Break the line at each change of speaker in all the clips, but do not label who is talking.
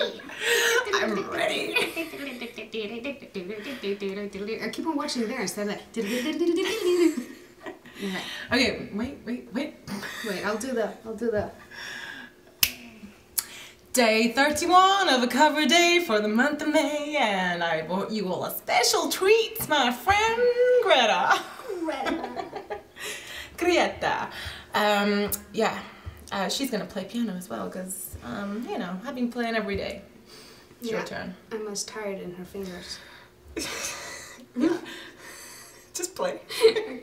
ready.
I'm ready.
I keep on watching there instead of that. Okay.
Okay, wait, wait, wait.
Wait, I'll do the. I'll do the.
Day 31 of a cover day for the month of May, and I brought you all a special treat, my friend Greta. Greta. Um, yeah, uh, she's gonna play piano as well, because, um, you know, I've been playing every day. It's your
Yeah.
turn.
I'm as tired in her fingers.
Just play.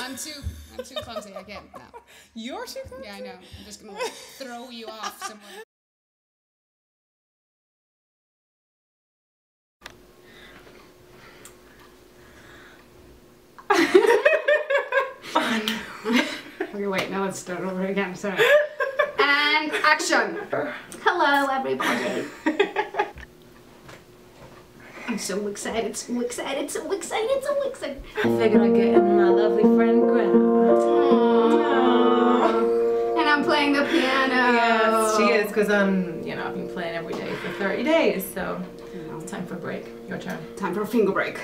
I'm too. I'm too clumsy. I can't. No.
You're too clumsy.
Yeah, I know. I'm just gonna throw you off somewhere. okay, wait, now let's start over again, sorry. and action! Hello, everybody. I'm so excited, so excited, so excited, so excited.
I figured I'd get my lovely friend Greta.
And I'm playing the piano.
Yes, she is, because I'm, you know, I've been playing every day for 30 days, so it's time for a break. Your turn.
Time for a finger break.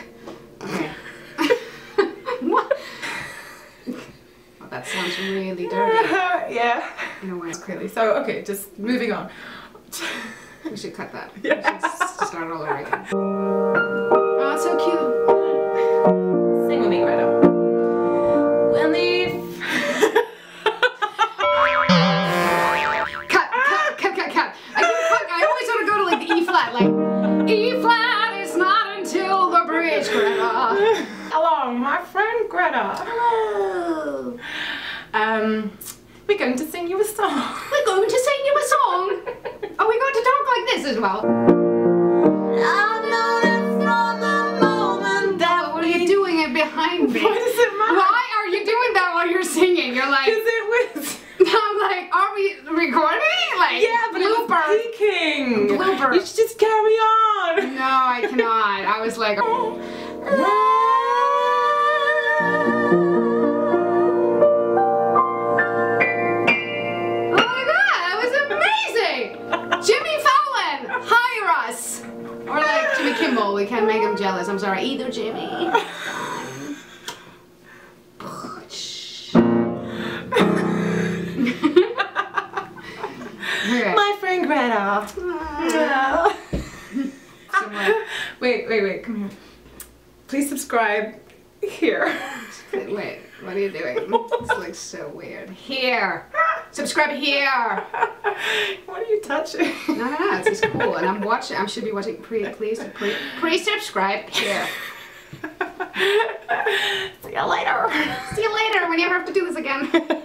Okay. what? Oh, that sounds really dirty.
yeah.
In a way.
Really. So, okay, just moving on.
We should cut that.
Yeah.
We start all over again. Oh, it's so cute.
Sing with me, Greta. When the
Cut, cut, cut, cut, cut. I, fuck, I always want to go to like the E flat, like E flat is not until the bridge, Greta.
Hello, my friend Greta.
Hello.
Um, we're going to sing you a song.
We're going to sing you a song. Are we going to talk like this as well? Behind me?
Why does it matter?
Why are you doing that while you're singing? You're like,
Because it was.
I'm like, are we recording? Like,
Yeah, but
blooper.
it was peaking.
Blooper.
You should just carry on.
No, I cannot. I was like, oh Us! Or like Jimmy Kimmel, we can't make him jealous. I'm sorry, either Jimmy.
My friend Greta. Wait, wait, wait. Come here. Please subscribe here.
Wait, what are you doing? This looks so weird. Here! Subscribe here!
what are you touching?
No, no, no, this is cool. And I'm watching, I should be watching, pre, please, pre, pre-subscribe here.
See you later.
See you later, we never have to do this again.